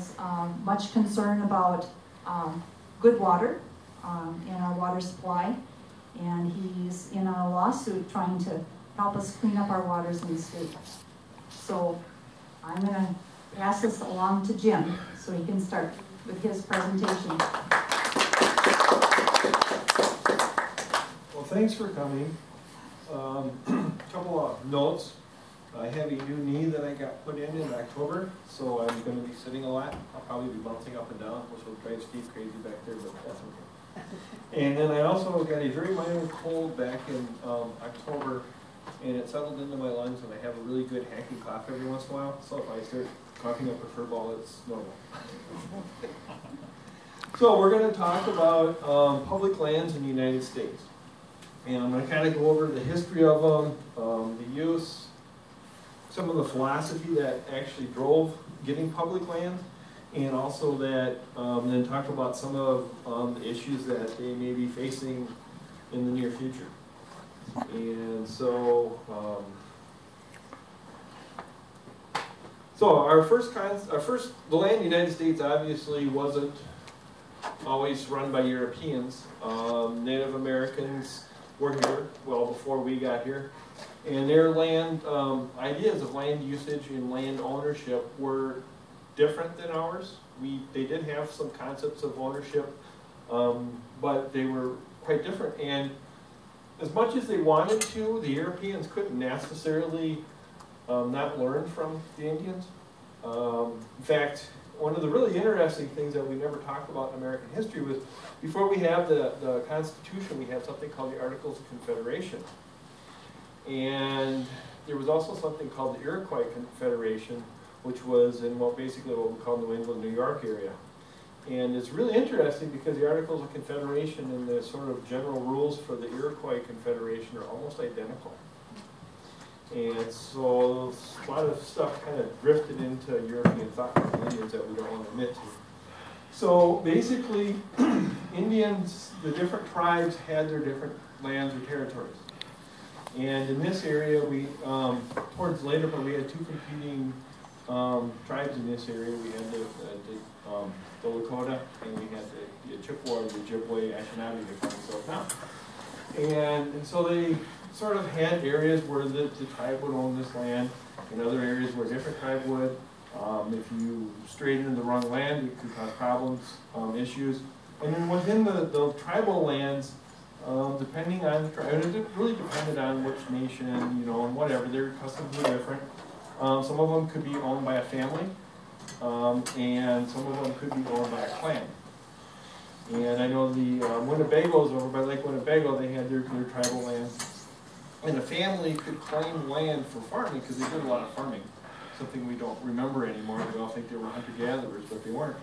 has um, much concern about um, good water um, in our water supply. And he's in a lawsuit trying to help us clean up our waters in the state. So I'm going to pass this along to Jim so he can start with his presentation. Well, thanks for coming. Um, couple of notes. I have a new knee that I got put in in October, so I'm going to be sitting a lot. I'll probably be bouncing up and down, which will drive Steve crazy back there, but that's okay. And then I also got a very minor cold back in um, October, and it settled into my lungs, and I have a really good hacky cough every once in a while. So if I start coughing up a fur ball, it's normal. so we're going to talk about um, public lands in the United States. And I'm going to kind of go over the history of them, um, the use, some of the philosophy that actually drove getting public land, and also that um, then talk about some of um, the issues that they may be facing in the near future. And so, um, so our first cons our first the land in the United States obviously wasn't always run by Europeans. Um, Native Americans were here well before we got here. And their land um, ideas of land usage and land ownership were different than ours. We, they did have some concepts of ownership, um, but they were quite different. And as much as they wanted to, the Europeans couldn't necessarily um, not learn from the Indians. Um, in fact, one of the really interesting things that we never talked about in American history was before we have the, the Constitution, we had something called the Articles of Confederation. And there was also something called the Iroquois Confederation, which was in what basically what we call New England, New York area. And it's really interesting because the Articles of Confederation and the sort of general rules for the Iroquois Confederation are almost identical. And so a lot of stuff kind of drifted into European thought from Indians that we don't want to admit to. So basically, Indians, the different tribes had their different lands or territories. And in this area, we, um, towards later, but we had two competing um, tribes in this area. We had the, the, um, the Lakota, and we had the, the Chippewa, the Ojibwe, Anishinaabe that come so now. And, and so they sort of had areas where the, the tribe would own this land, and other areas where a different tribe would. Um, if you strayed into the wrong land, it could cause problems, um, issues. And then within the, the tribal lands, um, depending on the tribe, it really depended on which nation, you know, and whatever, their customs were different. Um, some of them could be owned by a family, um, and some of them could be owned by a clan. And I know the uh, Winnebagos over by Lake Winnebago, they had their, their tribal land. And a family could claim land for farming because they did a lot of farming. Something we don't remember anymore. We all think they were hunter-gatherers, but they weren't.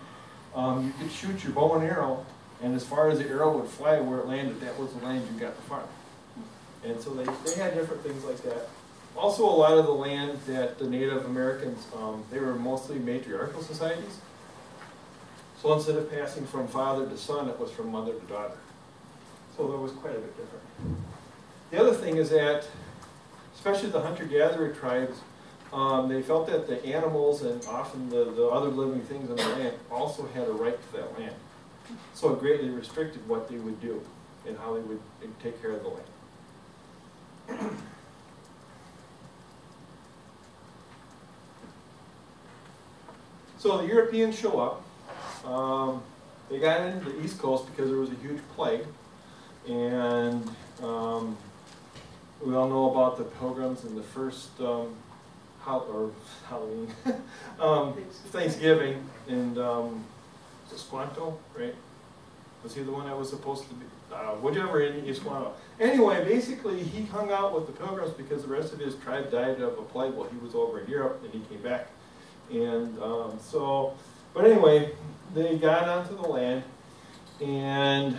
Um, you could shoot your bow and arrow and as far as the arrow would fly where it landed, that was the land you got to farm. And so they, they had different things like that. Also, a lot of the land that the Native Americans, um, they were mostly matriarchal societies. So instead of passing from father to son, it was from mother to daughter. So that was quite a bit different. The other thing is that, especially the hunter-gatherer tribes, um, they felt that the animals and often the, the other living things on the land also had a right to that land. So it greatly restricted what they would do and how they would take care of the land. so the Europeans show up. Um, they got into the East Coast because there was a huge plague. And um, we all know about the pilgrims and the first um, or Halloween, um, Thanksgiving, and um, Squanto, right? Was he the one that was supposed to be, uh, whichever in Esquanto. Anyway, basically he hung out with the pilgrims because the rest of his tribe died of a plague while he was over in Europe and he came back. And um, so, but anyway, they got onto the land and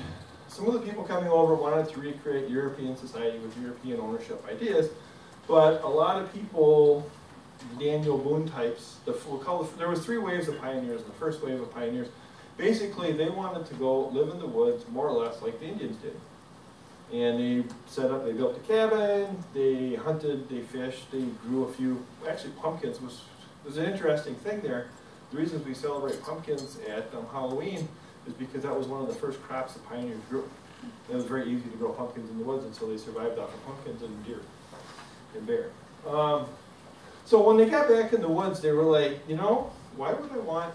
some of the people coming over wanted to recreate European society with European ownership ideas, but a lot of people, Daniel Boone types, the, call there was three waves of pioneers. The first wave of pioneers basically they wanted to go live in the woods more or less like the Indians did. And they set up, they built a cabin, they hunted, they fished, they grew a few, actually pumpkins was, was an interesting thing there. The reasons we celebrate pumpkins at um, Halloween is because that was one of the first crops the pioneers grew. It was very easy to grow pumpkins in the woods and so they survived off of pumpkins and deer and bear. Um, so when they got back in the woods, they were like, you know, why would I want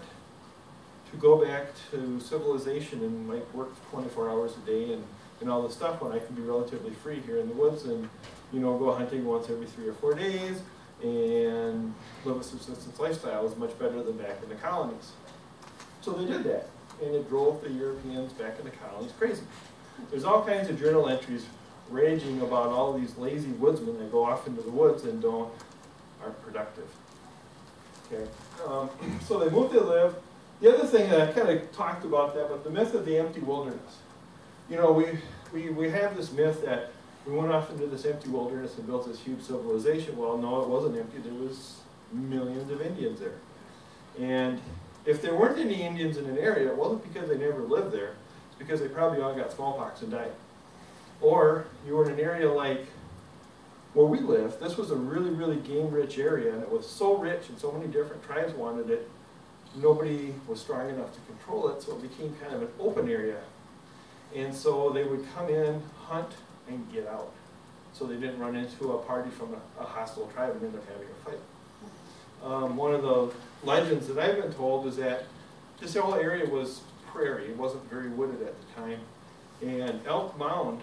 to go back to civilization and like work 24 hours a day and, and all this stuff when I can be relatively free here in the woods and, you know, go hunting once every three or four days and live a subsistence lifestyle is much better than back in the colonies. So they did that, and it drove the Europeans back in the colonies crazy. There's all kinds of journal entries raging about all these lazy woodsmen that go off into the woods and don't aren't productive. Okay, um, so they moved to live. The other thing that I kind of talked about that, but the myth of the empty wilderness. You know, we, we, we have this myth that we went off into this empty wilderness and built this huge civilization. Well, no, it wasn't empty. There was millions of Indians there. And if there weren't any Indians in an area, it wasn't because they never lived there. It's because they probably all got smallpox and died. Or you were in an area like where we live. This was a really, really game-rich area, and it was so rich and so many different tribes wanted it. Nobody was strong enough to control it, so it became kind of an open area. And so they would come in, hunt, and get out. So they didn't run into a party from a, a hostile tribe and end up having a fight. Um, one of the legends that I've been told is that this whole area was prairie. It wasn't very wooded at the time. And Elk Mound,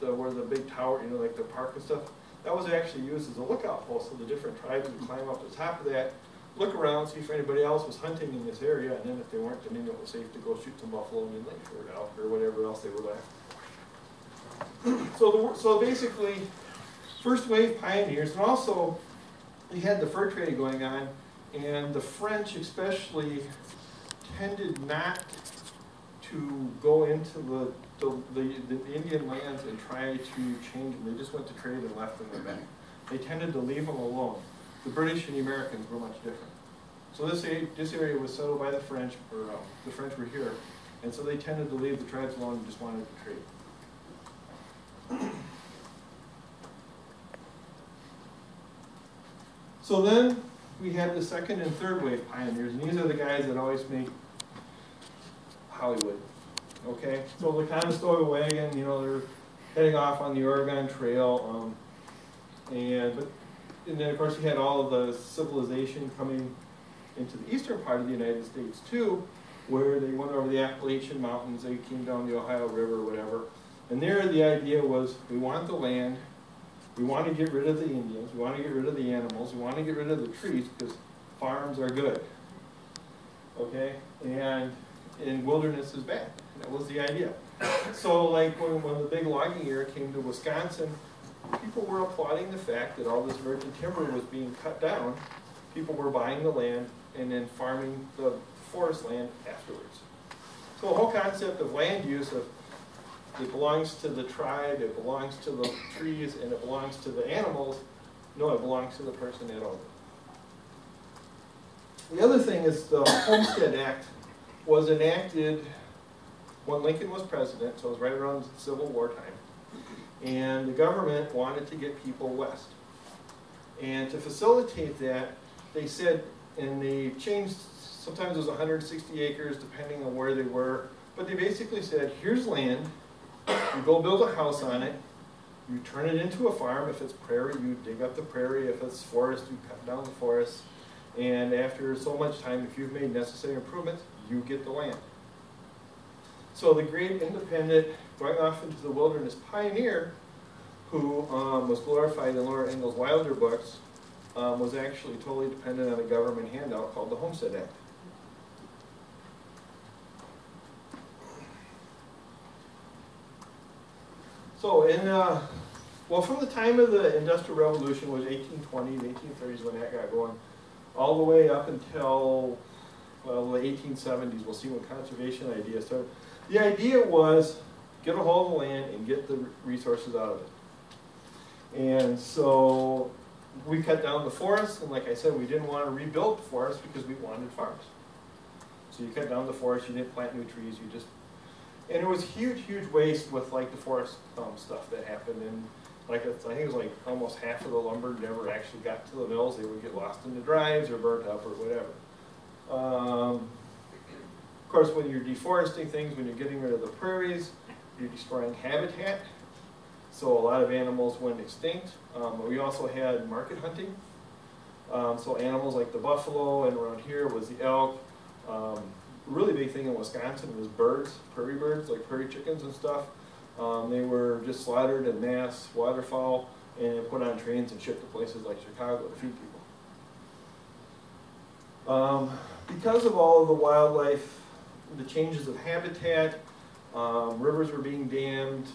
the, where the big tower, you know, like the park and stuff, that was actually used as a lookout post. So the different tribes would climb up the top of that, look around, see if anybody else was hunting in this area, and then if they weren't, then it was safe to go shoot some buffalo and then like or elk or whatever else they were left. so, the, so basically, first wave pioneers, and also you had the fur trade going on, and the French especially tended not to go into the, the, the, the Indian lands and try to change them. They just went to trade and left them back. They tended to leave them alone. The British and the Americans were much different. So this, this area was settled by the French, or uh, the French were here, and so they tended to leave the tribes alone and just wanted to trade. So then we have the second and third wave pioneers, and these are the guys that always make Hollywood. Okay, so the Conestoga wagon, you know, they're heading off on the Oregon Trail, um, and but and then of course you had all of the civilization coming into the eastern part of the United States too, where they went over the Appalachian Mountains, they came down the Ohio River, whatever, and there the idea was we want the land, we want to get rid of the Indians, we want to get rid of the animals, we want to get rid of the trees because farms are good. Okay? And, and wilderness is bad. That was the idea. So like when, when the big logging era came to Wisconsin, people were applauding the fact that all this virgin timber was being cut down. People were buying the land and then farming the forest land afterwards. So the whole concept of land use of it belongs to the tribe, it belongs to the trees, and it belongs to the animals. No, it belongs to the person owns it. The other thing is the Homestead Act was enacted when Lincoln was president, so it was right around Civil War time. And the government wanted to get people west. And to facilitate that, they said, and they changed, sometimes it was 160 acres depending on where they were, but they basically said, here's land, you go build a house on it, you turn it into a farm. If it's prairie, you dig up the prairie. If it's forest, you cut down the forest. And after so much time, if you've made necessary improvements, you get the land. So the great independent, going off into the wilderness pioneer, who um, was glorified in Laura Ingalls Wilder books, um, was actually totally dependent on a government handout called the Homestead Act. So in, uh, well, from the time of the Industrial Revolution was 1820, the 1830s when that got going, all the way up until, well, the 1870s, we'll see when conservation ideas started. The idea was get a hold of the land and get the resources out of it. And so we cut down the forests, and like I said, we didn't want to rebuild the forest because we wanted farms. So you cut down the forest, you didn't plant new trees, you just and it was huge, huge waste with like the forest um, stuff that happened. And like I think it was like almost half of the lumber never actually got to the mills. They would get lost in the drives or burnt up or whatever. Um, of course, when you're deforesting things, when you're getting rid of the prairies, you're destroying habitat. So a lot of animals went extinct. Um, we also had market hunting. Um, so animals like the buffalo and around here was the elk. Um, really big thing in Wisconsin was birds, prairie birds, like prairie chickens and stuff. Um, they were just slaughtered in mass, waterfowl, and put on trains and shipped to places like Chicago to feed people. Um, because of all of the wildlife, the changes of habitat, um, rivers were being dammed,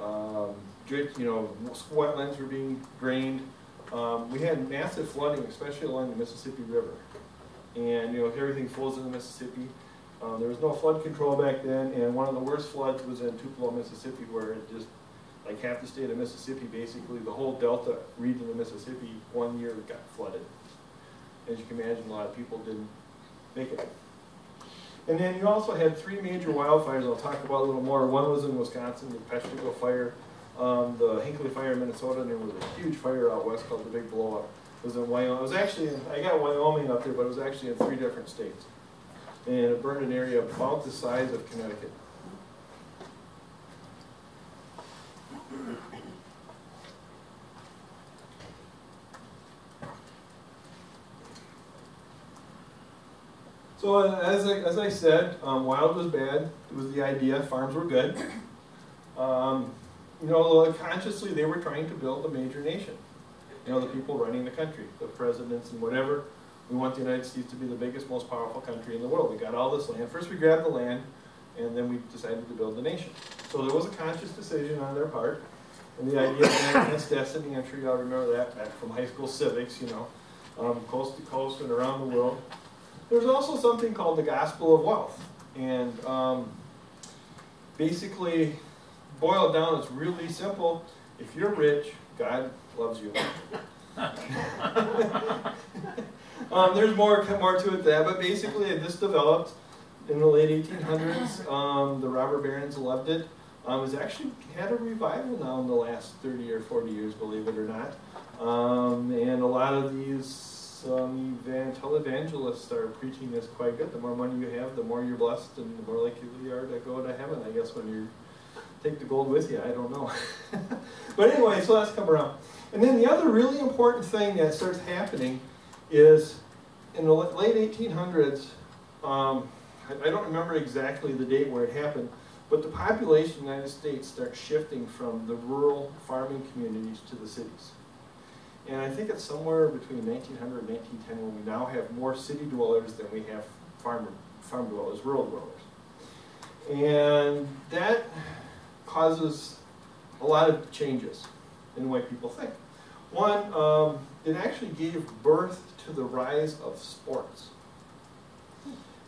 um, you know, wetlands were being drained. Um, we had massive flooding, especially along the Mississippi River. And, you know, everything flows in the Mississippi. Um, there was no flood control back then, and one of the worst floods was in Tupelo, Mississippi, where it just, like half the state of Mississippi, basically, the whole delta region of Mississippi, one year got flooded. As you can imagine, a lot of people didn't make it. And then you also had three major wildfires I'll talk about a little more. One was in Wisconsin, the Peshtigo fire, um, the Hinckley fire in Minnesota, and there was a huge fire out west called the Big Blow Up. It was in Wyoming. It was actually, in, I got Wyoming up there, but it was actually in three different states. And it burned an area about the size of Connecticut. So as I, as I said, um, wild was bad. It was the idea. Farms were good. Um, you know, consciously they were trying to build a major nation. You know, the people running the country, the presidents and whatever. We want the United States to be the biggest, most powerful country in the world. We got all this land. First we grabbed the land, and then we decided to build the nation. So there was a conscious decision on their part. And the idea of manifest destiny, I'm sure you all remember that back from high school civics, you know, um, coast to coast and around the world. There's also something called the gospel of wealth. And um, basically, boiled down, it's really simple. If you're rich, God loves you. um, there's more, more to it than that, but basically this developed in the late 1800s. Um, the robber barons loved it. Um, it's actually had a revival now in the last 30 or 40 years, believe it or not. Um, and a lot of these evan televangelists are preaching this quite good. The more money you have, the more you're blessed, and the more likely you are to go to heaven. I guess when you take the gold with you, I don't know. but anyway, so that's come around. And then the other really important thing that starts happening is in the late 1800s. Um, I, I don't remember exactly the date where it happened, but the population of the United States starts shifting from the rural farming communities to the cities. And I think it's somewhere between 1900 and 1910 when we now have more city dwellers than we have farm, farm dwellers, rural dwellers. And that causes a lot of changes in the way people think. One, um, it actually gave birth to the rise of sports.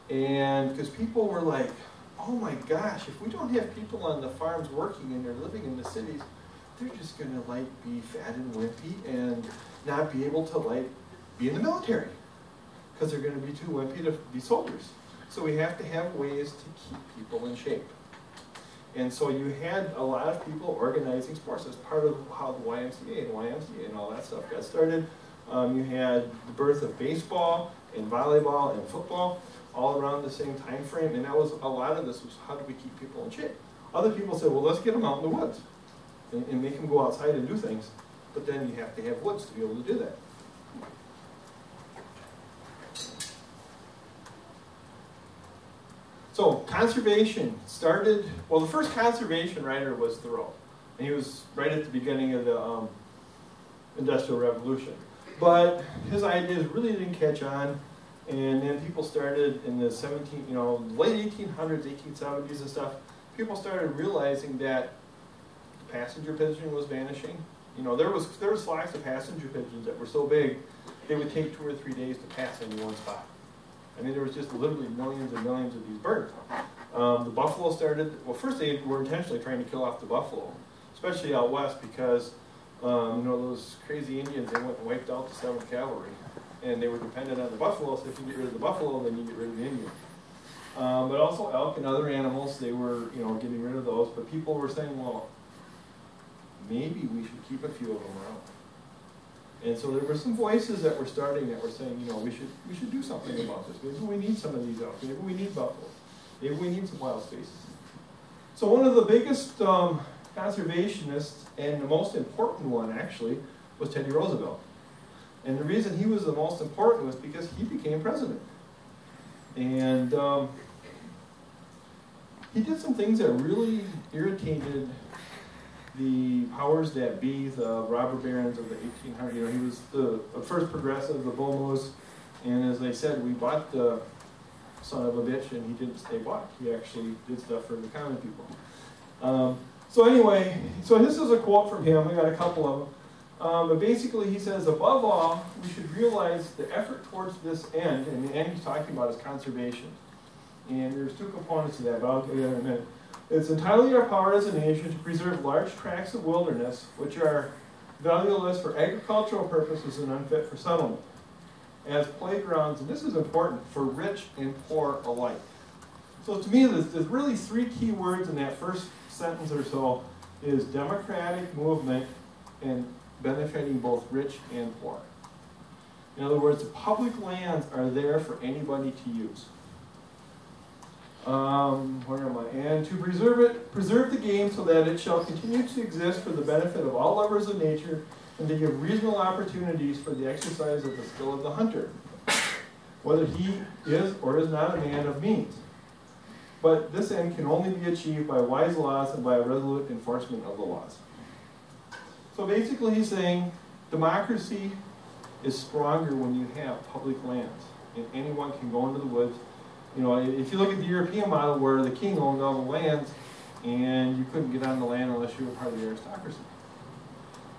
And because people were like, oh my gosh, if we don't have people on the farms working and they're living in the cities, they're just going to like be fat and wimpy and not be able to like be in the military because they're going to be too wimpy to be soldiers. So we have to have ways to keep people in shape. And so you had a lot of people organizing sports as part of how the YMCA and YMCA and all that stuff got started. Um, you had the birth of baseball and volleyball and football all around the same time frame, and that was a lot of this was how do we keep people in shape. Other people said, well, let's get them out in the woods and, and make them go outside and do things. But then you have to have woods to be able to do that. So conservation started, well the first conservation writer was Thoreau. And he was right at the beginning of the um, Industrial Revolution. But his ideas really didn't catch on. And then people started in the 17, you know, late 1800s, 1870s and stuff, people started realizing that passenger pigeon was vanishing. You know, there was there was flocks of passenger pigeons that were so big, they would take two or three days to pass in one spot. I mean, there was just literally millions and millions of these birds. Um, the buffalo started, well, first they were intentionally trying to kill off the buffalo, especially out west because, um, you know, those crazy Indians, they went and wiped out the 7th Cavalry. And they were dependent on the buffalo, so if you get rid of the buffalo, then you get rid of the Indian. Um, but also elk and other animals, they were, you know, getting rid of those. But people were saying, well, maybe we should keep a few of them around. And so there were some voices that were starting that were saying, you know, we should we should do something about this. Maybe we need some of these out. Maybe we need buffalo. Maybe we need some wild spaces. So one of the biggest um, conservationists and the most important one actually was Teddy Roosevelt. And the reason he was the most important was because he became president. And um, he did some things that really irritated the powers that be, the robber barons of the 1800s. You know, he was the, the first progressive, the moose, and as I said, we bought the son of a bitch, and he didn't stay bought. He actually did stuff for the common people. Um, so anyway, so this is a quote from him. I got a couple of them. Um, but basically, he says, above all, we should realize the effort towards this end, and the end he's talking about is conservation. And there's two components to that, but I'll get that in a minute. It's entirely our power as a nation to preserve large tracts of wilderness, which are valueless for agricultural purposes and unfit for settlement, as playgrounds, and this is important, for rich and poor alike. So to me, there's, there's really three key words in that first sentence or so, is democratic movement and benefiting both rich and poor. In other words, the public lands are there for anybody to use. Um, where am I? And to preserve it, preserve the game so that it shall continue to exist for the benefit of all lovers of nature and to give reasonable opportunities for the exercise of the skill of the hunter, whether he is or is not a man of means. But this end can only be achieved by wise laws and by a resolute enforcement of the laws. So basically he's saying democracy is stronger when you have public lands and anyone can go into the woods you know, if you look at the European model where the king owned all the lands and you couldn't get on the land unless you were part of the aristocracy.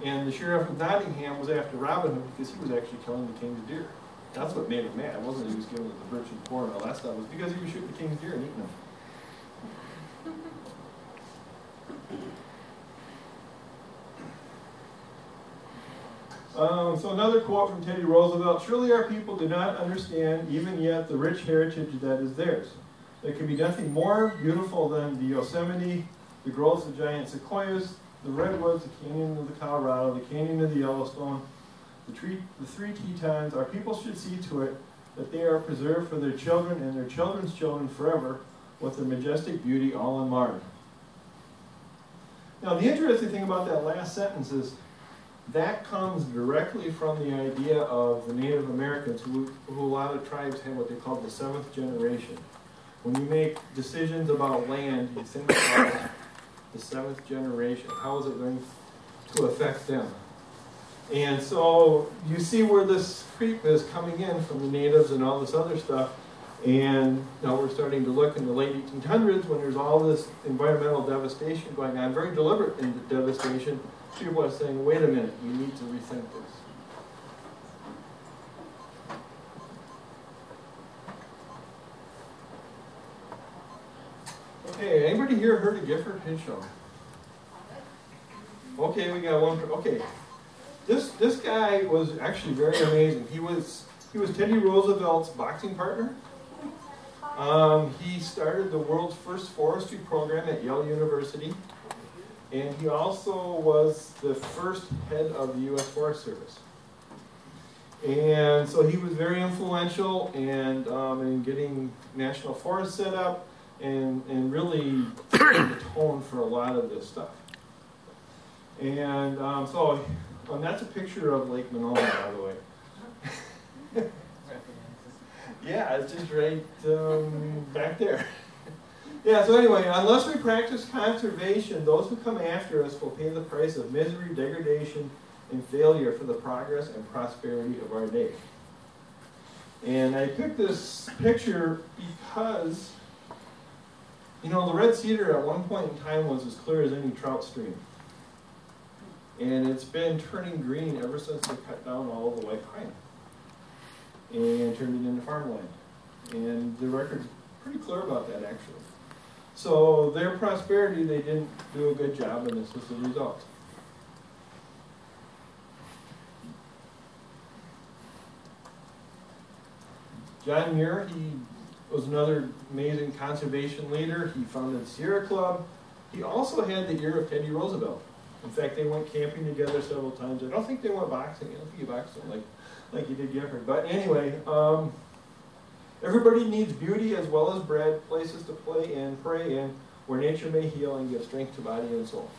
And the sheriff of Nottingham was after Robin Hood because he was actually killing the king's deer. That's what made him mad. It wasn't he was giving the and corn and all that stuff. It was because he was shooting the king's deer and eating them. Um, so another quote from Teddy Roosevelt, surely our people do not understand even yet the rich heritage that is theirs. There can be nothing more beautiful than the Yosemite, the groves of giant sequoias, the redwoods, the canyon of the Colorado, the canyon of the Yellowstone, the, tree, the three Tetons. Our people should see to it that they are preserved for their children and their children's children forever with their majestic beauty all unmarred. Now the interesting thing about that last sentence is that comes directly from the idea of the Native Americans, who, who a lot of tribes have what they call the seventh generation. When you make decisions about land, you think about the seventh generation. How is it going to affect them? And so you see where this creep is coming in from the natives and all this other stuff. And now we're starting to look in the late 1800s when there's all this environmental devastation going on, very deliberate in the devastation, are saying, wait a minute, we need to rethink this. Okay, anybody here heard of Gifford Pinchot? Okay, we got one. Okay, this this guy was actually very amazing. He was he was Teddy Roosevelt's boxing partner. Um, he started the world's first forestry program at Yale University. And he also was the first head of the U.S. Forest Service. And so he was very influential and um, in getting national forests set up and, and really the tone for a lot of this stuff. And um, so, and that's a picture of Lake Monona, by the way. yeah, it's just right um, back there. Yeah, so anyway, unless we practice conservation, those who come after us will pay the price of misery, degradation, and failure for the progress and prosperity of our day. And I picked this picture because, you know, the red cedar at one point in time was as clear as any trout stream. And it's been turning green ever since they cut down all the white pine and turned it into farmland. And the record's pretty clear about that, actually. So their prosperity, they didn't do a good job, and this was the result. John Muir, he was another amazing conservation leader. He founded Sierra Club. He also had the ear of Teddy Roosevelt. In fact, they went camping together several times. I don't think they went boxing. I don't think he boxed like, like you did Gifford. But anyway, um, everybody needs beauty as well as bread, places to play and pray in, where nature may heal and give strength to body and soul.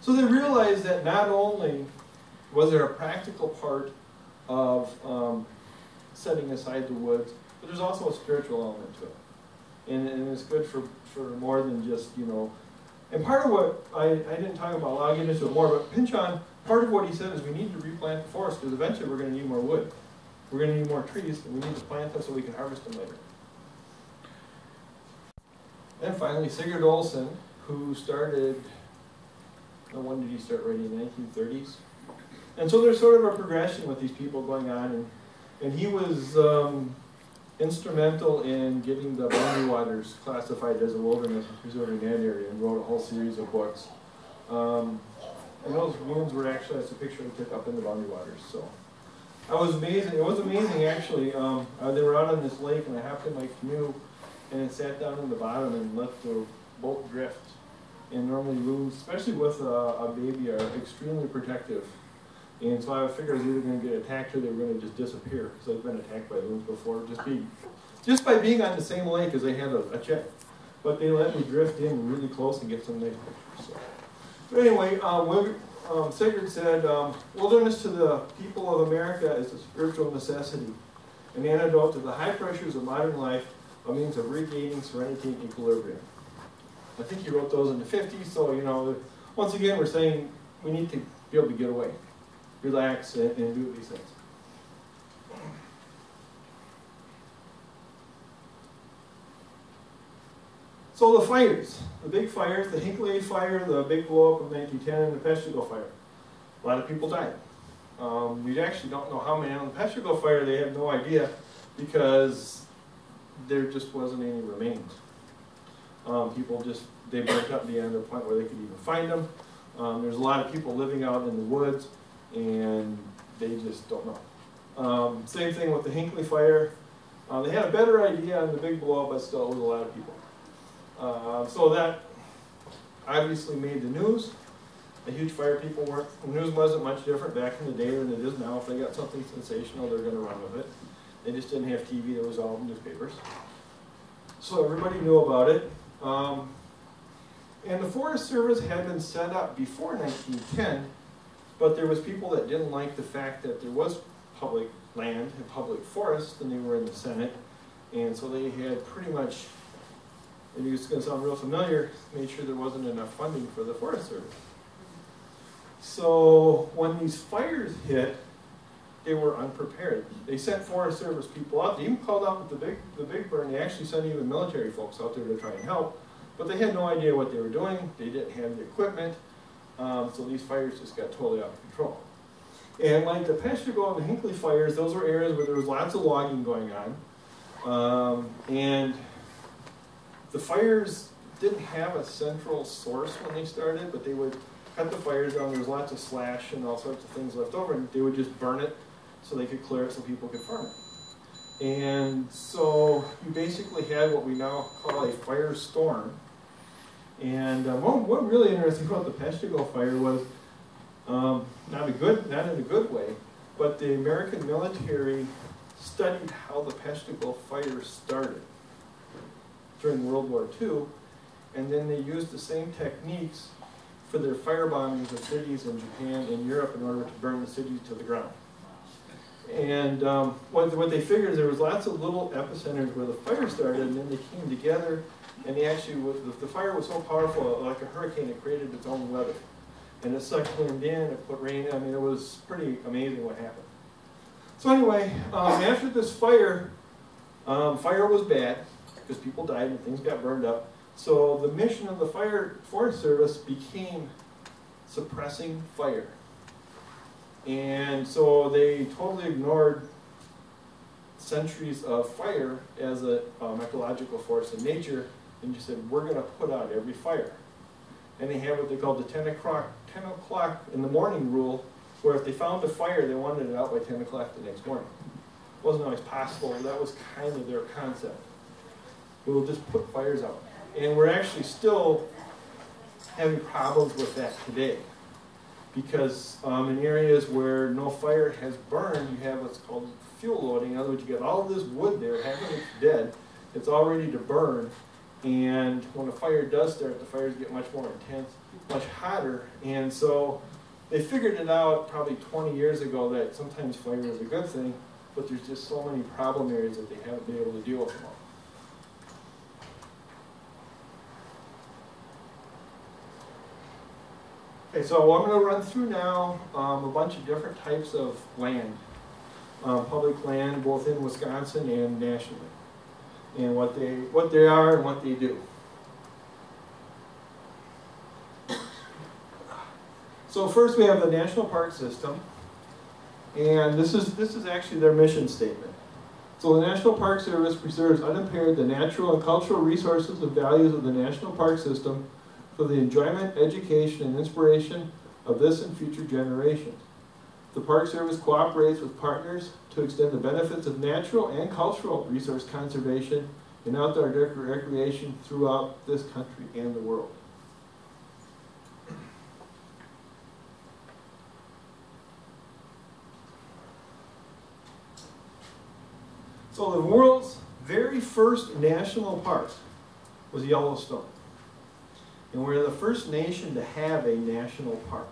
So they realized that not only was there a practical part of um, setting aside the woods, but there's also a spiritual element to it. And, and it's good for, for more than just, you know, and part of what, I, I didn't talk about, I'll get into it more, but Pynchon, part of what he said is we need to replant the forest because eventually we're going to need more wood. We're going to need more trees, and we need to plant them so we can harvest them later. And finally, Sigurd Olson, who started, when did he start writing, in the 1930s? And so there's sort of a progression with these people going on, and, and he was um, instrumental in getting the Boundary Waters classified as a wilderness preserve in that area and wrote a whole series of books. Um, and those wounds were actually, that's a picture I took up in the Boundary Waters. So I was amazing. It was amazing actually. Um, uh, they were out on this lake and I hopped in my canoe and sat down in the bottom and let the boat drift. And normally loons, especially with a, a baby, are extremely protective. And so I figured I was either going to get attacked or they were going to just disappear because I've been attacked by loons before, just be, just by being on the same lake as they had a, a check. But they let me drift in really close and get some nice pictures. So, so anyway, um, um, Sigurd said, um, wilderness to the people of America is a spiritual necessity, an antidote to the high pressures of modern life, a means of regaining serenity and equilibrium. I think he wrote those in the 50s, so, you know, once again, we're saying we need to be able to get away relax, and, and do these things. So the fires, the big fires, the Hinckley fire, the big blow up of 1910, and the Peshtigo fire. A lot of people died. Um, we actually don't know how many on the Peshtigo fire, they have no idea because there just wasn't any remains. Um, people just, they burnt up the end to the point where they could even find them. Um, there's a lot of people living out in the woods and they just don't know. Um, same thing with the Hinckley fire. Uh, they had a better idea on the big blow but still it was a lot of people. Uh, so that obviously made the news. The huge fire people weren't, the news wasn't much different back in the day than it is now. If they got something sensational, they're going to run with it. They just didn't have TV, there was all the newspapers. So everybody knew about it. Um, and the Forest Service had been set up before 1910 but there was people that didn't like the fact that there was public land and public forest, and they were in the Senate, and so they had pretty much, and it's going to sound real familiar, made sure there wasn't enough funding for the Forest Service. So when these fires hit, they were unprepared. They sent Forest Service people out. They even called out with the big, the big burn. They actually sent even military folks out there to try and help, but they had no idea what they were doing. They didn't have the equipment. Um, so these fires just got totally out of control. And like the Peshtigo and the Hinckley fires, those were areas where there was lots of logging going on. Um, and the fires didn't have a central source when they started, but they would cut the fires down. There was lots of slash and all sorts of things left over, and they would just burn it so they could clear it so people could farm it. And so you basically had what we now call a fire storm, and uh, really interesting about the Peshtigo fire was um, not a good, not in a good way, but the American military studied how the Peshtigo fire started during World War II, and then they used the same techniques for their fire bombings of cities in Japan and Europe in order to burn the cities to the ground. And um, what, what they figured is there was lots of little epicenters where the fire started, and then they came together and they actually, the, the fire was so powerful, like a hurricane, it created its own weather. And it sucked wind in, it put rain, I mean, it was pretty amazing what happened. So anyway, um, after this fire, um, fire was bad, because people died and things got burned up. So the mission of the fire forest service became suppressing fire. And so they totally ignored centuries of fire as a um, ecological force in nature and just said, we're going to put out every fire. And they had what they called the 10 o'clock, 10 o'clock in the morning rule, where if they found a fire, they wanted it out by 10 o'clock the next morning. It wasn't always possible, that was kind of their concept. We'll just put fires out. And we're actually still having problems with that today. because um, in areas where no fire has burned, you have what's called fuel loading. In other words, you got all this wood there, half of it's dead, it's all ready to burn, and when a fire does start, the fires get much more intense, much hotter, and so they figured it out probably 20 years ago that sometimes fire is a good thing, but there's just so many problem areas that they haven't been able to deal with them. Okay, so I'm going to run through now um, a bunch of different types of land, um, public land, both in Wisconsin and nationally, and what they what they are and what they do. So first we have the National Park System, and this is this is actually their mission statement. So the National Park Service preserves unimpaired the natural and cultural resources and values of the National Park System for the enjoyment, education, and inspiration of this and future generations. The Park Service cooperates with partners to extend the benefits of natural and cultural resource conservation and outdoor recreation throughout this country and the world. So the world's very first national park was Yellowstone. And we're the first nation to have a national park.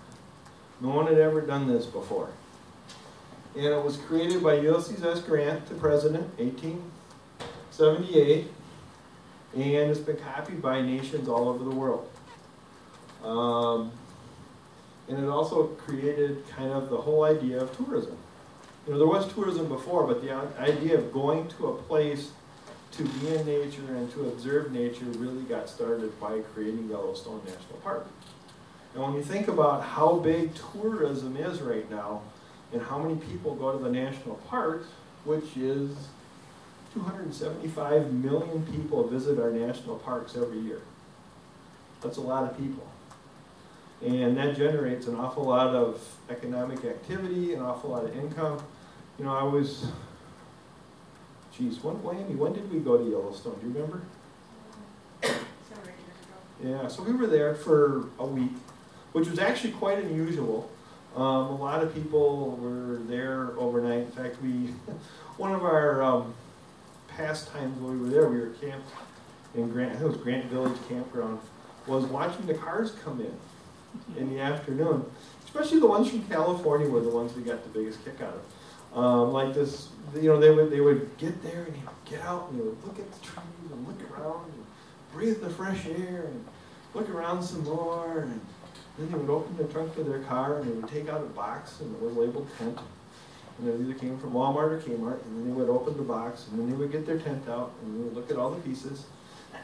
No one had ever done this before. And it was created by Ulysses S. Grant, the president, 1878. And it's been copied by nations all over the world. Um, and it also created kind of the whole idea of tourism. You know, there was tourism before, but the idea of going to a place to be in nature and to observe nature really got started by creating Yellowstone National Park. And when you think about how big tourism is right now and how many people go to the national parks, which is 275 million people visit our national parks every year. That's a lot of people. And that generates an awful lot of economic activity, an awful lot of income. You know, I was Geez, when, when did we go to Yellowstone? Do you remember? Yeah, so we were there for a week, which was actually quite unusual. Um, a lot of people were there overnight. In fact, we, one of our um, pastimes when we were there, we were camped in Grant, it was Grant Village Campground, was watching the cars come in in the afternoon. Especially the ones from California were the ones we got the biggest kick out of. Um, like this, you know, they would they would get there and get out and they would look at the trees and look around and breathe the fresh air and look around some more and then they would open the trunk of their car and they would take out a box and it was labeled tent. And it either came from Walmart or Kmart and then they would open the box and then they would get their tent out and they would look at all the pieces.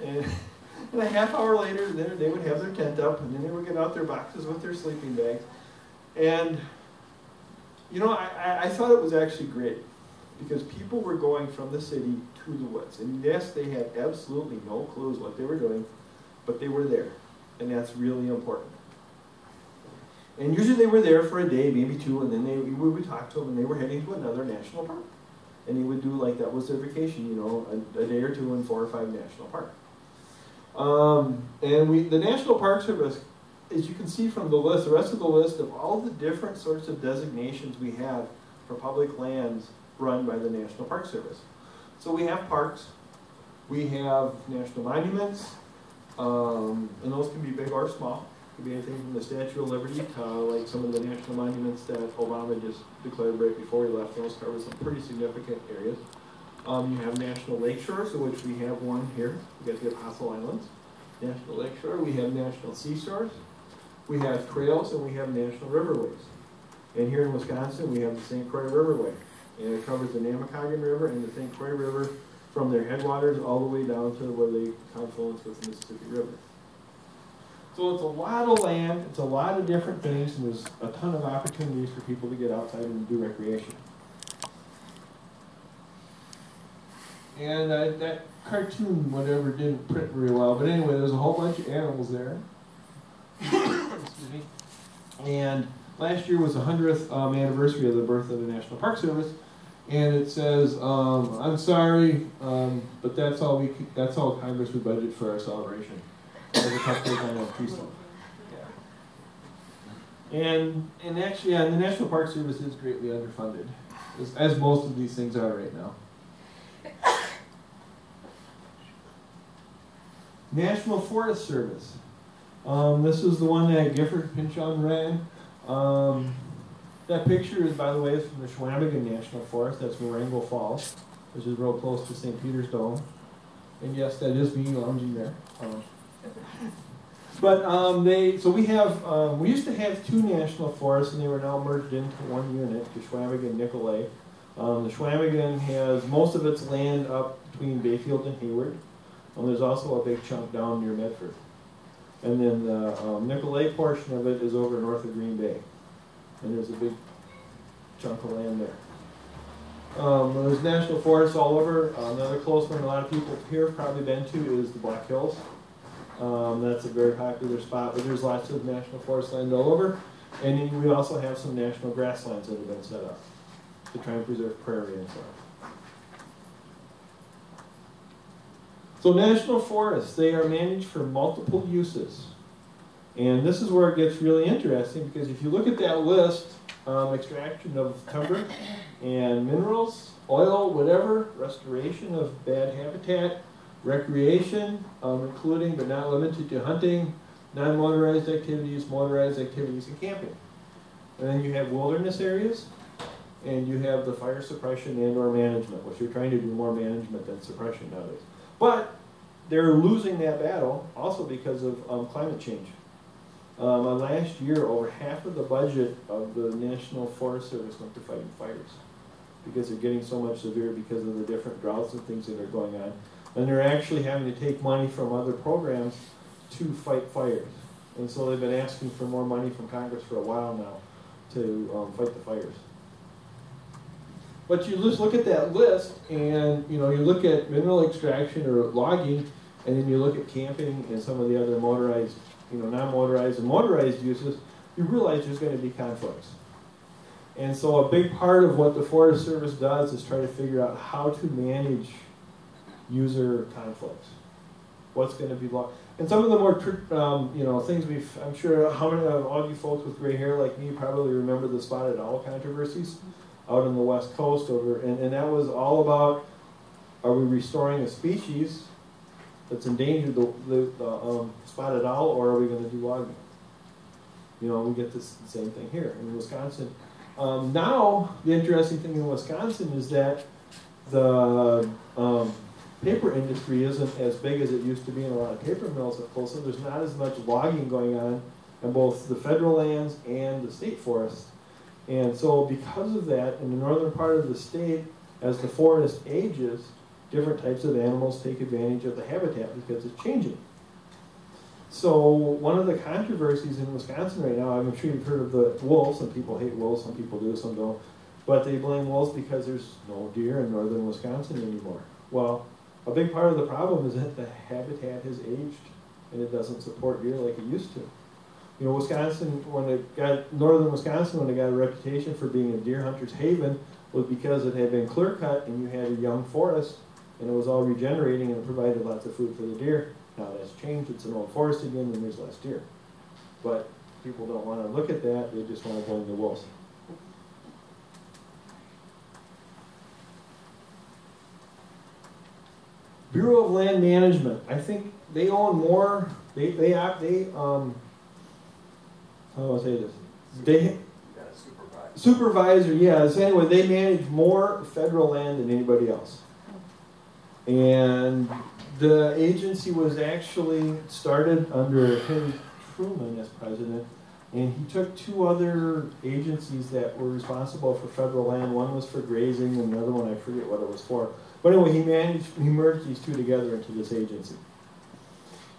And, and a half hour later, they would have their tent up and then they would get out their boxes with their sleeping bags. And you know, I, I thought it was actually great because people were going from the city to the woods. And yes, they had absolutely no clues what they were doing, but they were there. And that's really important. And usually they were there for a day, maybe two, and then they, we would talk to them, and they were heading to another national park. And they would do like that was their vacation, you know, a, a day or two in four or five national parks. Um, and we, the National Park Service as you can see from the list, the rest of the list of all the different sorts of designations we have for public lands run by the National Park Service. So we have parks, we have national monuments, um, and those can be big or small. It could be anything from the Statue of Liberty to like some of the national monuments that Obama just declared right before he left. Those cover some pretty significant areas. Um, you have national lake shores, of which we have one here. We've got the Apostle Islands. National Lake Shore, we have national seashores, we have trails and we have national riverways. And here in Wisconsin, we have the St. Croix Riverway. And it covers the Namekagon River and the St. Croix River from their headwaters all the way down to where they confluence with the Mississippi River. So it's a lot of land, it's a lot of different things, and there's a ton of opportunities for people to get outside and do recreation. And uh, that cartoon, whatever, didn't print very well, but anyway, there's a whole bunch of animals there. And last year was the 100th um, anniversary of the birth of the National Park Service. And it says, um, I'm sorry, um, but that's all we that's all Congress would budget for our celebration. Keystone. And, and actually, yeah, the National Park Service is greatly underfunded, as, as most of these things are right now. National Forest Service. Um, this is the one that Gifford Pinchot ran. Um, that picture is, by the way, is from the Chequamegon National Forest. That's Marengo Falls, which is real close to St. Peter's Dome. And yes, that is me lounging there. Um, but um, they, so we have, um, we used to have two national forests, and they were now merged into one unit, the Chequamegon Nicolet. Um, the Chequamegon has most of its land up between Bayfield and Hayward. And there's also a big chunk down near Medford. And then the um, Nicolet portion of it is over north of Green Bay. And there's a big chunk of land there. Um, there's national forests all over. Uh, another close one a lot of people here have probably been to is the Black Hills. Um, that's a very popular spot, but there's lots of national forest land all over. And we also have some national grasslands that have been set up to try and preserve prairie and stuff. So national forests, they are managed for multiple uses. And this is where it gets really interesting because if you look at that list, um, extraction of timber and minerals, oil, whatever, restoration of bad habitat, recreation, um, including but not limited to hunting, non-motorized activities, motorized activities, and camping. And then you have wilderness areas, and you have the fire suppression and or management, which you're trying to do more management than suppression nowadays. But they're losing that battle also because of um, climate change. Um, last year, over half of the budget of the National Forest Service went to fighting fires because they're getting so much severe because of the different droughts and things that are going on. And they're actually having to take money from other programs to fight fires. And so they've been asking for more money from Congress for a while now to um, fight the fires. But you just look at that list, and you know you look at mineral extraction or logging, and then you look at camping and some of the other motorized, you know, non-motorized and motorized uses. You realize there's going to be conflicts. And so a big part of what the Forest Service does is try to figure out how to manage user conflicts. What's going to be logged. And some of the more, um, you know, things we've, I'm sure how many of all you folks with gray hair like me probably remember the spotted owl controversies out on the west coast over, and, and that was all about, are we restoring a species that's endangered, the, the, the um, spotted owl, or are we going to do logging? You know, we get this same thing here in Wisconsin. Um, now, the interesting thing in Wisconsin is that the um, paper industry isn't as big as it used to be in a lot of paper mills up close, so there's not as much logging going on in both the federal lands and the state forests. And so because of that, in the northern part of the state, as the forest ages, different types of animals take advantage of the habitat because it's changing. So one of the controversies in Wisconsin right now, I'm sure you've heard of the wolves. Some people hate wolves, some people do, some don't. But they blame wolves because there's no deer in northern Wisconsin anymore. Well, a big part of the problem is that the habitat has aged and it doesn't support deer like it used to. You know, Wisconsin, when it got, northern Wisconsin, when it got a reputation for being a deer hunter's haven, was because it had been clear cut and you had a young forest and it was all regenerating and it provided lots of food for the deer. Now that's changed, it's an old forest again and there's less deer. But people don't want to look at that, they just want to blame the wolves. Bureau of Land Management, I think they own more, they, they, they, um, how do I say this? They, supervisor, yeah. So anyway, they manage more federal land than anybody else. And the agency was actually started under Harry Truman as president, and he took two other agencies that were responsible for federal land. One was for grazing, and the other one I forget what it was for. But anyway, he managed, he merged these two together into this agency.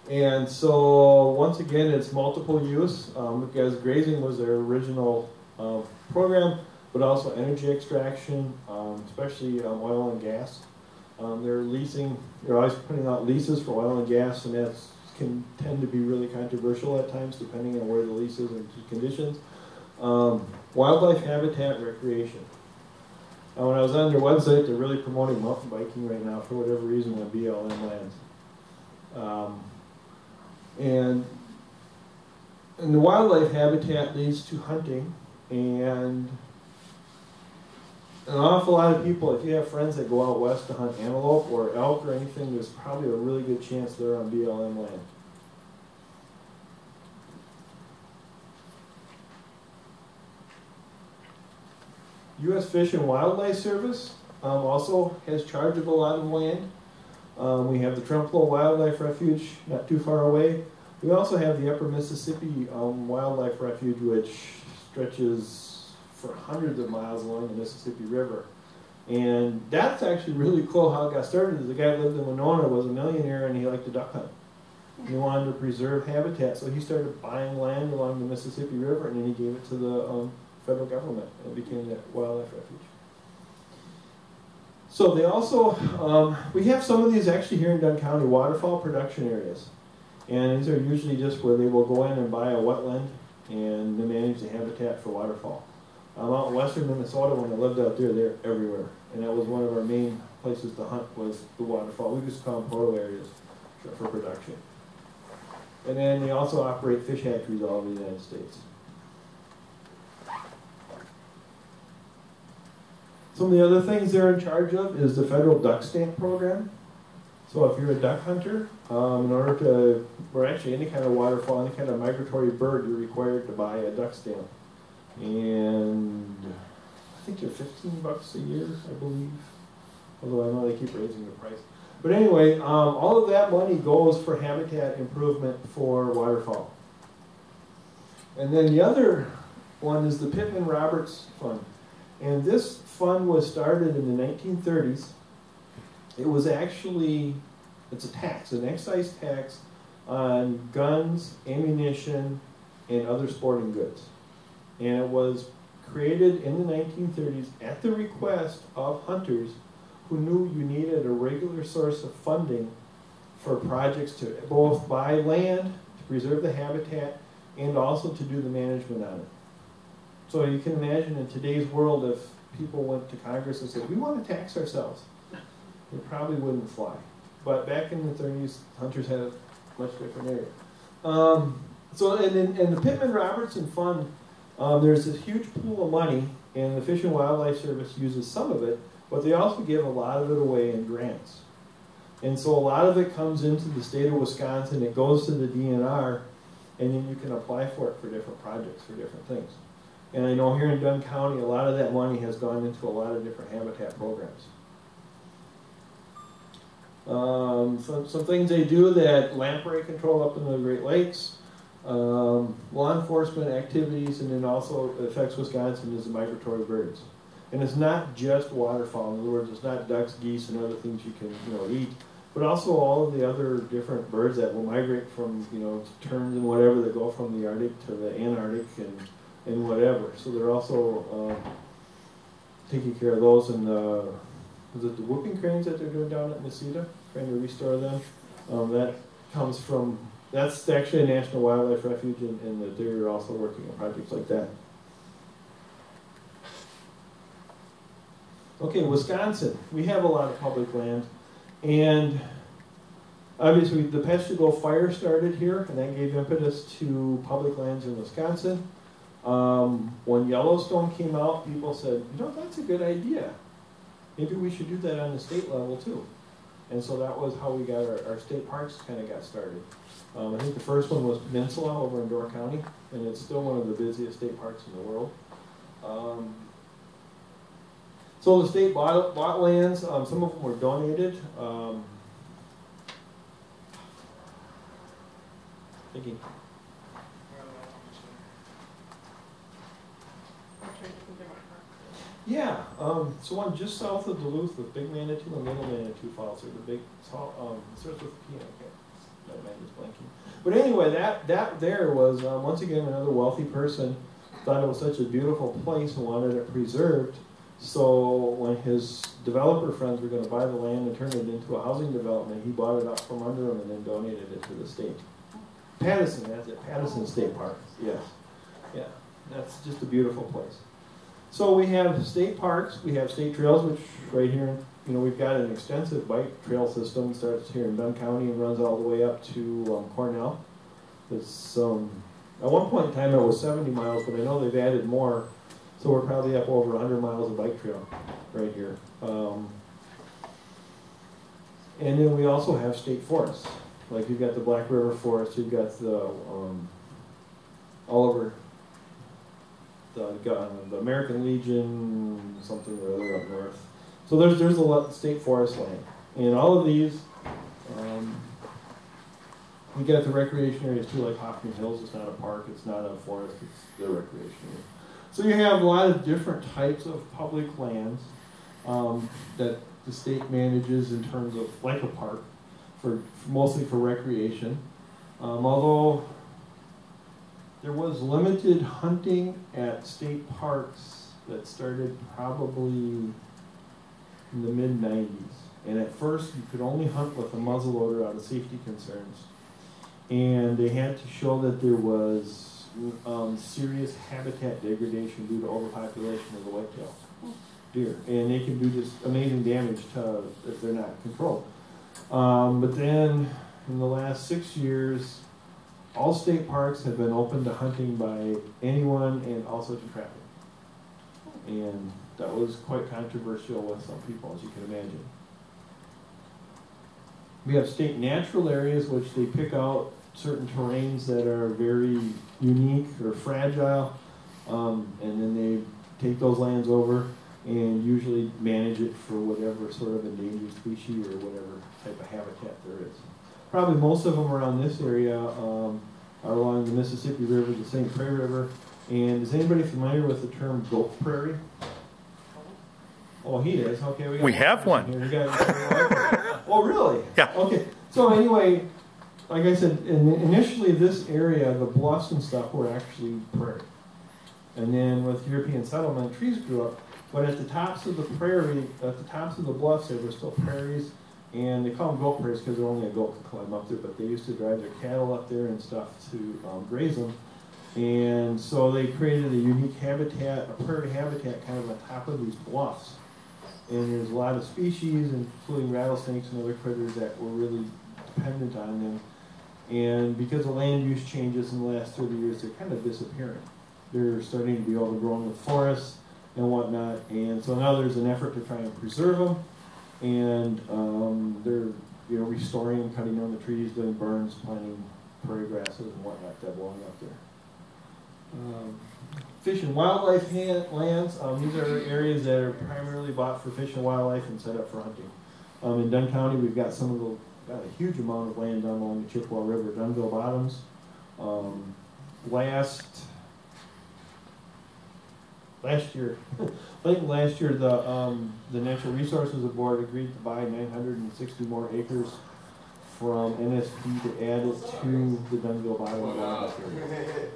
And so once again, it's multiple use um, because grazing was their original uh, program, but also energy extraction, um, especially um, oil and gas. Um, they're leasing, they're always putting out leases for oil and gas, and that can tend to be really controversial at times, depending on where the lease is and conditions. Um, wildlife habitat recreation. Uh, when I was on their website, they're really promoting mountain biking right now for whatever reason on BLM lands. And and the wildlife habitat leads to hunting, and an awful lot of people, if you have friends that go out west to hunt antelope or elk or anything, there's probably a really good chance they're on BLM land. U.S. Fish and Wildlife Service um, also has charge of a lot of land. Um, we have the Trempealeau Wildlife Refuge not too far away. We also have the Upper Mississippi um, Wildlife Refuge, which stretches for hundreds of miles along the Mississippi River. And that's actually really cool how it got started. The guy who lived in Winona was a millionaire and he liked to duck hunt. He wanted to preserve habitat, so he started buying land along the Mississippi River and then he gave it to the um, federal government and it became the wildlife refuge. So they also, um, we have some of these actually here in Dunn County, waterfowl production areas. And these are usually just where they will go in and buy a wetland and they manage the habitat for waterfowl. Um, out in western Minnesota, when I lived out there, they're everywhere. And that was one of our main places to hunt was the waterfowl. We just call them portal areas for production. And then they also operate fish hatcheries all over the United States. Some of the other things they're in charge of is the federal duck stamp program. So if you're a duck hunter, um, in order to, or actually any kind of waterfowl, any kind of migratory bird, you're required to buy a duck stamp. And I think they're 15 bucks a year, I believe. Although I know they keep raising the price. But anyway, um, all of that money goes for habitat improvement for waterfowl. And then the other one is the Pittman Roberts Fund. And this fund was started in the 1930s. It was actually, it's a tax, an excise tax on guns, ammunition, and other sporting goods. And it was created in the 1930s at the request of hunters who knew you needed a regular source of funding for projects to both buy land, to preserve the habitat, and also to do the management on it. So you can imagine in today's world if people went to Congress and said, we want to tax ourselves, it probably wouldn't fly. But back in the 30s, hunters had a much different area. Um, so, and, and the Pittman Robertson Fund, um, there's this huge pool of money, and the Fish and Wildlife Service uses some of it, but they also give a lot of it away in grants. And so a lot of it comes into the state of Wisconsin, it goes to the DNR, and then you can apply for it for different projects, for different things. And I know here in Dunn County, a lot of that money has gone into a lot of different habitat programs. Um, some, some things they do that lamprey control up in the Great Lakes, um, law enforcement activities, and then also affects Wisconsin is the migratory birds. And it's not just waterfowl. In other words, it's not ducks, geese, and other things you can you know eat, but also all of the other different birds that will migrate from you know terns and whatever that go from the Arctic to the Antarctic and and whatever. So they're also uh, taking care of those. And uh, is it the whooping cranes that they're doing down at Necedah, trying to restore them? Um, that comes from, that's actually a National Wildlife Refuge, and, and they're also working on projects like that. Okay, Wisconsin. We have a lot of public land. And obviously, the Peshtigo fire started here, and that gave impetus to public lands in Wisconsin. Um, when Yellowstone came out, people said, you know, that's a good idea. Maybe we should do that on the state level too. And so that was how we got our, our state parks kind of got started. Um, I think the first one was Peninsula over in Door County, and it's still one of the busiest state parks in the world. Um, so the state bought, bought lands, um, some of them were donated. Um, thinking Yeah, um, so one just south of Duluth with Big Manitou and Little Manitou Falls, or the big, um, starts with P, okay, my mind is blanking. But anyway, that, that there was, um, once again, another wealthy person thought it was such a beautiful place and wanted it preserved. So when his developer friends were gonna buy the land and turn it into a housing development, he bought it up from under them and then donated it to the state. Pattison, that's it, Pattison State Park, yes. Yeah, that's just a beautiful place. So we have state parks, we have state trails, which right here, you know, we've got an extensive bike trail system, starts here in Dunn County and runs all the way up to um, Cornell. It's um, At one point in time, it was seventy miles, but I know they've added more, so we're probably up over hundred miles of bike trail right here. Um, and then we also have state forests, like you've got the Black River Forest, you've got the, um, all over the, the American Legion, something or other up north. So there's, there's a lot of state forest land. And all of these, um, we get the recreation areas too, like Hoffman Hills, it's not a park, it's not a forest, it's the recreation area. So you have a lot of different types of public lands, um, that the state manages in terms of, like a park, for, mostly for recreation. Um, although there was limited hunting at state parks that started probably in the mid 90s. And at first, you could only hunt with a muzzleloader out of safety concerns. And they had to show that there was um, serious habitat degradation due to overpopulation of the whitetail deer. And they can do just amazing damage to if they're not controlled. Um, but then in the last six years, all state parks have been open to hunting by anyone and also to trapping. And that was quite controversial with some people, as you can imagine. We have state natural areas which they pick out certain terrains that are very unique or fragile, um, and then they take those lands over and usually manage it for whatever sort of endangered species or whatever type of habitat there is. Probably most of them around this area um, are along the Mississippi River, the St. Croix River. And is anybody familiar with the term goat prairie? Oh, he is. Okay, we, got We have one. Here. We oh, really? Yeah. Okay. So anyway, like I said, in, initially this area, the bluffs and stuff were actually prairie. And then with European settlement, trees grew up. But at the tops of the prairie, at the tops of the bluffs, there were still prairies. And they call them goat prairies because they're only a goat could climb up there. But they used to drive their cattle up there and stuff to um, graze them. And so they created a unique habitat, a prairie habitat, kind of on top of these bluffs. And there's a lot of species, including rattlesnakes and other critters that were really dependent on them. And because of land use changes in the last 30 years, they're kind of disappearing. They're starting to be overgrown with forests and whatnot. And so now there's an effort to try and preserve them. And um, they're you know restoring and cutting down the trees, doing burns, planting prairie grasses and whatnot that belong up there. Um, fish and wildlife hand, lands. Um, these are areas that are primarily bought for fish and wildlife and set up for hunting. Um, in Dunn County, we've got some of the got a huge amount of land down along the Chippewa River, Dunnville Bottoms. Um, last last year, late last year, the um, the Natural Resources Board agreed to buy 960 more acres from NSP to add it to the Dunnville Wildlife area.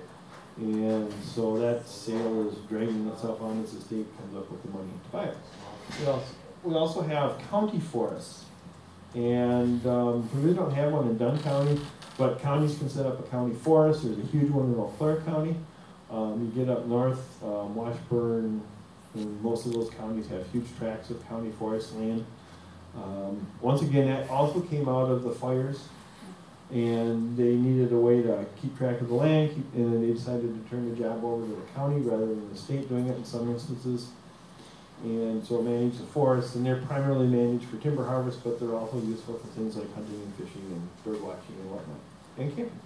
And so that sale is dragging itself on as the state comes up with the money to buy it. We also, we also have county forests. And um, we really don't have one in Dunn County, but counties can set up a county forest. There's a huge one in Eau Claire County. Um, you get up north, um, Washburn, and most of those counties have huge tracts of county forest land. Um, once again, that also came out of the fires, and they needed a way to keep track of the land, keep, and they decided to turn the job over to the county rather than the state doing it in some instances. And so manage the forests, and they're primarily managed for timber harvest, but they're also useful for things like hunting and fishing and bird watching and whatnot, and camping.